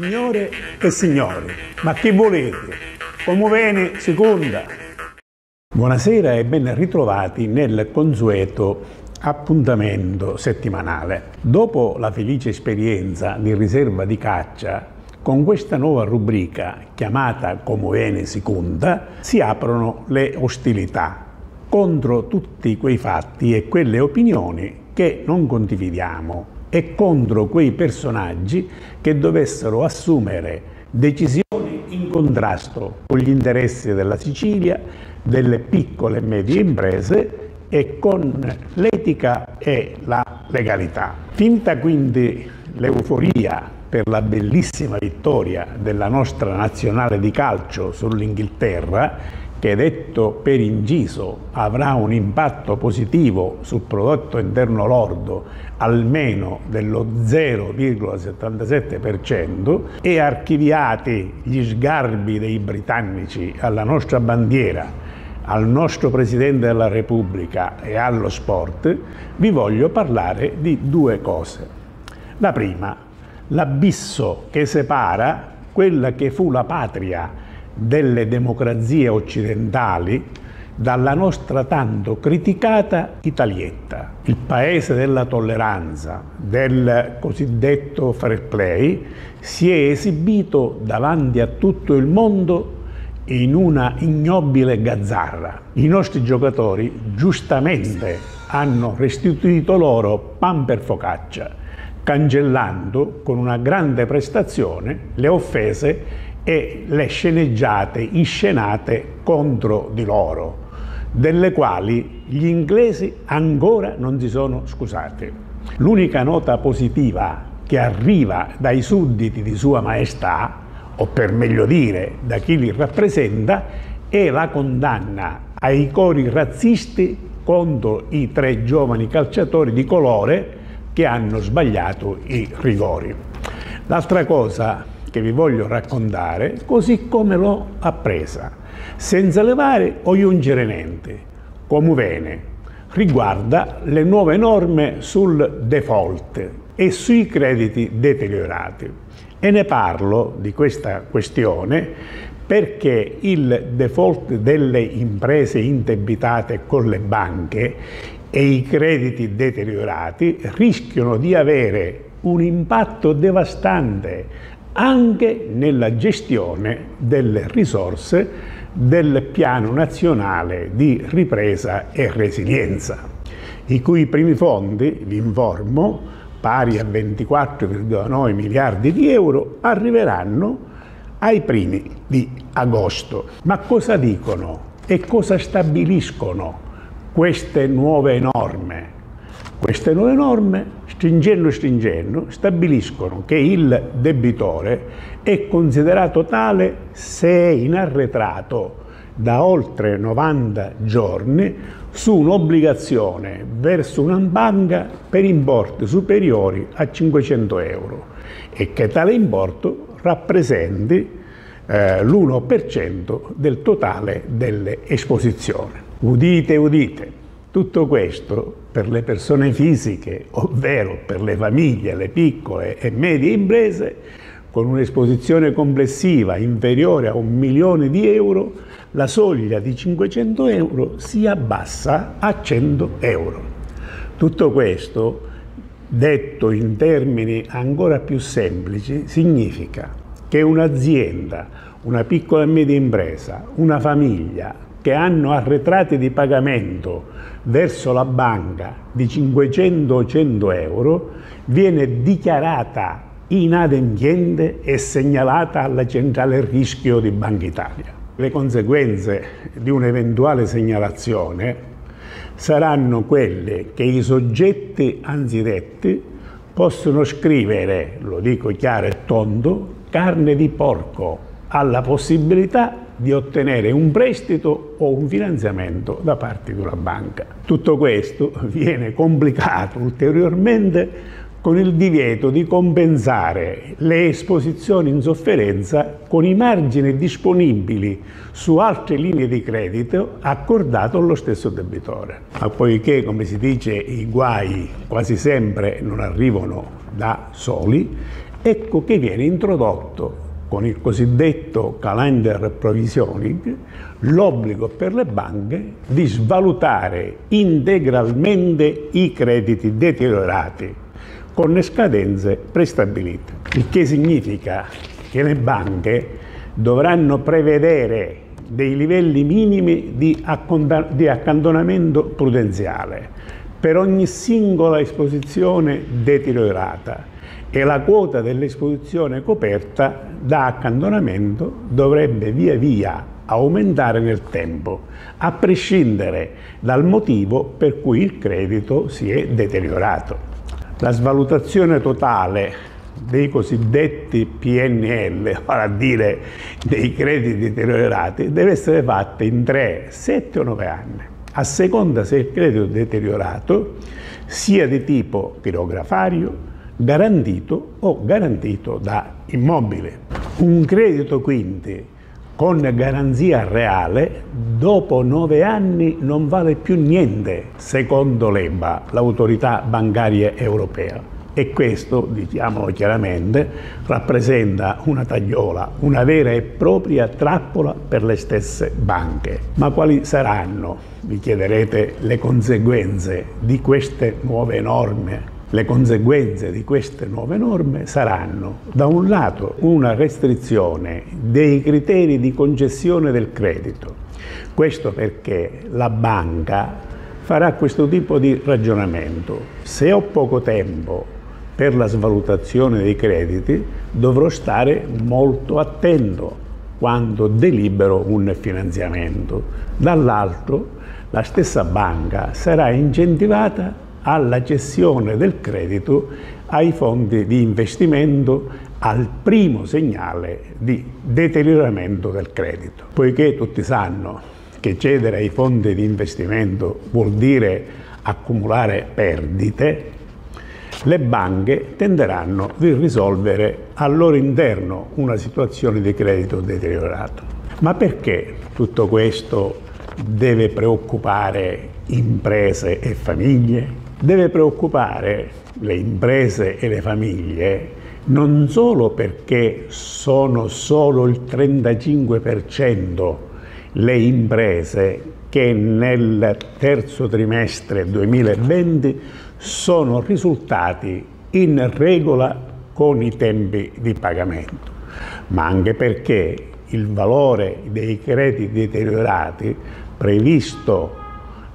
Signore e signori, ma che volete? Come bene seconda? Buonasera e ben ritrovati nel consueto appuntamento settimanale. Dopo la felice esperienza di riserva di caccia, con questa nuova rubrica chiamata Come bene seconda, si aprono le ostilità contro tutti quei fatti e quelle opinioni che non condividiamo e contro quei personaggi che dovessero assumere decisioni in contrasto con gli interessi della Sicilia, delle piccole e medie imprese e con l'etica e la legalità. Finta quindi l'euforia per la bellissima vittoria della nostra nazionale di calcio sull'Inghilterra, che detto per inciso avrà un impatto positivo sul prodotto interno lordo almeno dello 0,77% e archiviati gli sgarbi dei britannici alla nostra bandiera, al nostro Presidente della Repubblica e allo sport, vi voglio parlare di due cose. La prima, l'abisso che separa quella che fu la patria delle democrazie occidentali dalla nostra tanto criticata Italietta, il paese della tolleranza, del cosiddetto fair play, si è esibito davanti a tutto il mondo in una ignobile gazzarra. I nostri giocatori giustamente hanno restituito loro pan per focaccia, cancellando con una grande prestazione le offese e le sceneggiate inscenate contro di loro, delle quali gli inglesi ancora non si sono scusati. L'unica nota positiva che arriva dai sudditi di Sua Maestà, o per meglio dire da chi li rappresenta, è la condanna ai cori razzisti contro i tre giovani calciatori di colore che hanno sbagliato i rigori. L'altra cosa che vi voglio raccontare così come l'ho appresa, senza levare o aggiungere niente, come bene, riguarda le nuove norme sul default e sui crediti deteriorati. E ne parlo di questa questione perché il default delle imprese indebitate con le banche e i crediti deteriorati rischiano di avere un impatto devastante anche nella gestione delle risorse del Piano Nazionale di Ripresa e Resilienza, i cui primi fondi, vi informo, pari a 24,9 miliardi di euro, arriveranno ai primi di agosto. Ma cosa dicono e cosa stabiliscono queste nuove norme? Queste nuove norme, stringendo stringendo, stabiliscono che il debitore è considerato tale se è in arretrato da oltre 90 giorni su un'obbligazione verso una banca per importi superiori a 500 euro e che tale importo rappresenti eh, l'1% del totale delle esposizioni. Udite, udite, tutto questo per le persone fisiche, ovvero per le famiglie, le piccole e medie imprese, con un'esposizione complessiva inferiore a un milione di euro, la soglia di 500 euro si abbassa a 100 euro. Tutto questo, detto in termini ancora più semplici, significa che un'azienda, una piccola e media impresa, una famiglia, che hanno arretrati di pagamento verso la banca di 500 o 100 euro viene dichiarata inadempiente e segnalata alla centrale rischio di Banca Italia. Le conseguenze di un'eventuale segnalazione saranno quelle che i soggetti anzidetti possono scrivere, lo dico chiaro e tondo, carne di porco alla possibilità di ottenere un prestito o un finanziamento da parte di una banca. Tutto questo viene complicato ulteriormente con il divieto di compensare le esposizioni in sofferenza con i margini disponibili su altre linee di credito accordato allo stesso debitore. Ma poiché, come si dice, i guai quasi sempre non arrivano da soli, Ecco che viene introdotto con il cosiddetto calendar provisioning l'obbligo per le banche di svalutare integralmente i crediti deteriorati con le scadenze prestabilite, il che significa che le banche dovranno prevedere dei livelli minimi di, di accantonamento prudenziale per ogni singola esposizione deteriorata e la quota dell'esposizione coperta da accantonamento dovrebbe via via aumentare nel tempo, a prescindere dal motivo per cui il credito si è deteriorato. La svalutazione totale dei cosiddetti PNL, vale a dire dei crediti deteriorati, deve essere fatta in 3, 7 o 9 anni, a seconda se il credito deteriorato sia di tipo pirografario, garantito o garantito da immobile. Un credito quindi con garanzia reale dopo nove anni non vale più niente secondo l'EBA, l'autorità bancaria europea. E questo, diciamolo chiaramente, rappresenta una tagliola, una vera e propria trappola per le stesse banche. Ma quali saranno, vi chiederete, le conseguenze di queste nuove norme le conseguenze di queste nuove norme saranno, da un lato, una restrizione dei criteri di concessione del credito. Questo perché la banca farà questo tipo di ragionamento. Se ho poco tempo per la svalutazione dei crediti, dovrò stare molto attento quando delibero un finanziamento. Dall'altro, la stessa banca sarà incentivata alla cessione del credito ai fondi di investimento al primo segnale di deterioramento del credito. Poiché tutti sanno che cedere ai fondi di investimento vuol dire accumulare perdite, le banche tenderanno a risolvere al loro interno una situazione di credito deteriorato. Ma perché tutto questo deve preoccupare imprese e famiglie? Deve preoccupare le imprese e le famiglie non solo perché sono solo il 35% le imprese che nel terzo trimestre 2020 sono risultati in regola con i tempi di pagamento, ma anche perché il valore dei crediti deteriorati previsto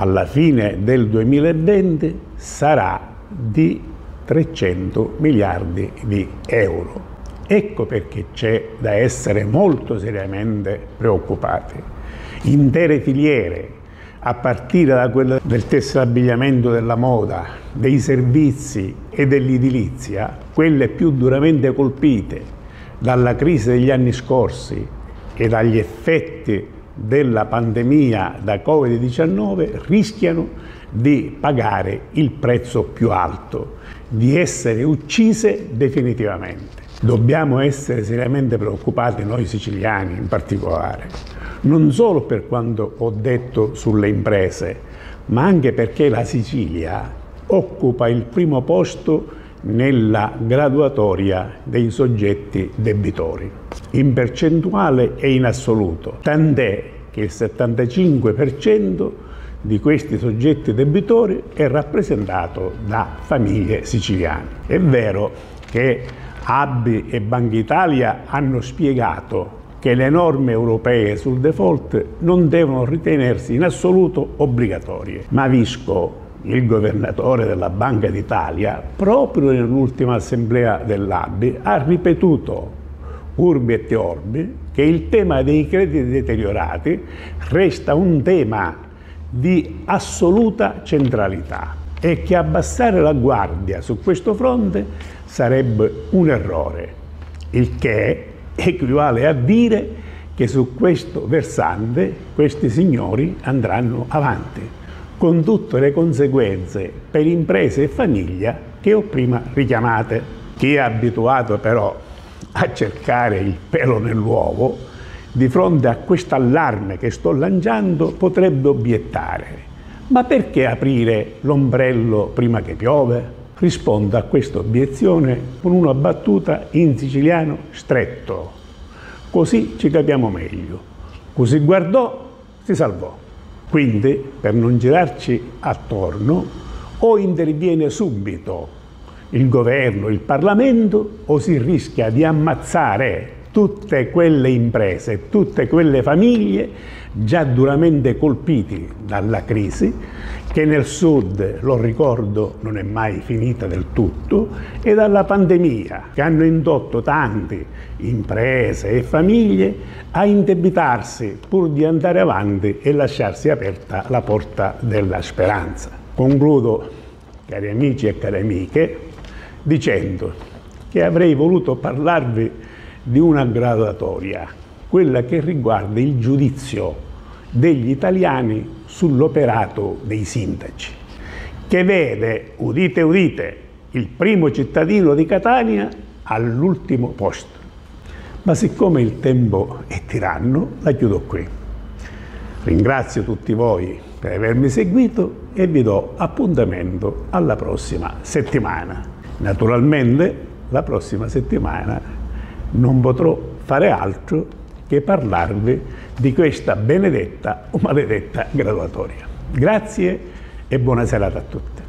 alla fine del 2020 sarà di 300 miliardi di euro. Ecco perché c'è da essere molto seriamente preoccupati. Intere filiere, a partire da quella del tesserabbigliamento della moda, dei servizi e dell'edilizia, quelle più duramente colpite dalla crisi degli anni scorsi e dagli effetti della pandemia da Covid-19 rischiano di pagare il prezzo più alto, di essere uccise definitivamente. Dobbiamo essere seriamente preoccupati, noi siciliani in particolare, non solo per quanto ho detto sulle imprese, ma anche perché la Sicilia occupa il primo posto nella graduatoria dei soggetti debitori, in percentuale e in assoluto, tant'è che il 75% di questi soggetti debitori è rappresentato da famiglie siciliane. È vero che ABI e Banca Italia hanno spiegato che le norme europee sul default non devono ritenersi in assoluto obbligatorie, ma Visco il governatore della Banca d'Italia, proprio nell'ultima assemblea dell'ABI, ha ripetuto urbi et orbi che il tema dei crediti deteriorati resta un tema di assoluta centralità e che abbassare la guardia su questo fronte sarebbe un errore, il che equivale a dire che su questo versante questi signori andranno avanti con tutte le conseguenze per imprese e famiglia che ho prima richiamate. Chi è abituato però a cercare il pelo nell'uovo, di fronte a questo allarme che sto lanciando potrebbe obiettare. Ma perché aprire l'ombrello prima che piove? rispondo a questa obiezione con una battuta in siciliano stretto. Così ci capiamo meglio. Così guardò, si salvò. Quindi, per non girarci attorno, o interviene subito il governo, il Parlamento, o si rischia di ammazzare tutte quelle imprese, tutte quelle famiglie già duramente colpiti dalla crisi, che nel sud, lo ricordo, non è mai finita del tutto, e dalla pandemia, che hanno indotto tante imprese e famiglie a indebitarsi pur di andare avanti e lasciarsi aperta la porta della speranza. Concludo, cari amici e cari amiche, dicendo che avrei voluto parlarvi di una graduatoria, quella che riguarda il giudizio degli italiani sull'operato dei sindaci, che vede, udite udite, il primo cittadino di Catania all'ultimo posto. Ma siccome il tempo è tiranno, la chiudo qui. Ringrazio tutti voi per avermi seguito e vi do appuntamento alla prossima settimana. Naturalmente la prossima settimana non potrò fare altro che parlarvi di questa benedetta o maledetta graduatoria. Grazie e buona serata a tutti.